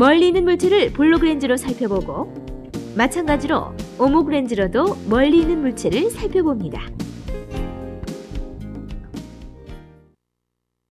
멀리 있는 물체를 볼록 렌즈로 살펴보고 마찬가지로 오목 렌즈로도 멀리 있는 물체를 살펴봅니다.